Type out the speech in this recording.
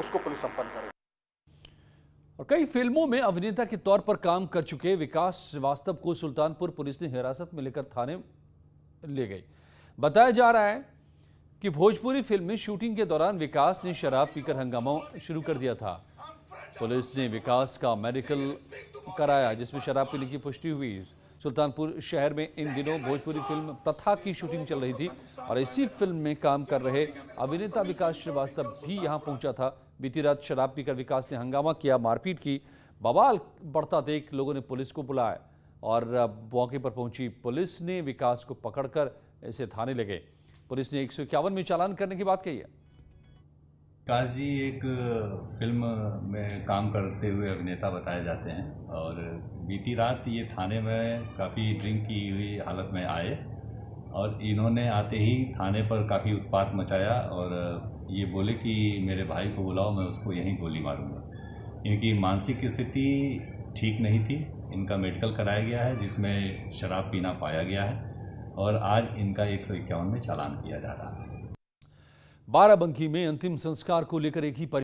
उसको पुलिस संपन्न करेगी और कई फ़िल्मों में अभिनेता के तौर पर काम कर चुके विकास श्रीवास्तव को सुल्तानपुर पुलिस ने हिरासत में लेकर थाने ले गई। बताया जा रहा है कि भोजपुरी फ़िल्म में शूटिंग के दौरान विकास ने शराब पीकर हंगामा शुरू कर दिया था। पुलिस ने विकास का मेडिकल कराया, जिसमें शराब पीने की पुष्टि हुई। सुल्तानपुर शहर में इन दिनों भोजपुरी फ़िल्म प्रथा की शूटिंग चल रही थी और इसी फ़िल्म में काम कर रहे अभिनेता विकास श्रीवास्तव भी यहाँ पहुँचा था। बीती रात शराब पीकर विकास ने हंगामा किया, मारपीट की। बवाल बढ़ता देख लोगों ने पुलिस को बुलाया और मौके पर पहुँची पुलिस ने विकास को पकड़कर इसे थाने ले गए। पुलिस ने एक सौ इक्यावन में चालान करने की बात कही है। विकास जी एक फ़िल्म में काम करते हुए अभिनेता बताए जाते हैं और बीती रात ये थाने में काफ़ी ड्रिंक की हुई हालत में आए और इन्होंने आते ही थाने पर काफ़ी उत्पात मचाया और ये बोले कि मेरे भाई को बुलाओ, मैं उसको यहीं गोली मारूँगा। इनकी मानसिक स्थिति ठीक नहीं थी। इनका मेडिकल कराया गया है, जिसमें शराब पीना पाया गया है और आज इनका एक सौ इक्यावन में चालान किया जा रहा है। बाराबंकी में अंतिम संस्कार को लेकर एक ही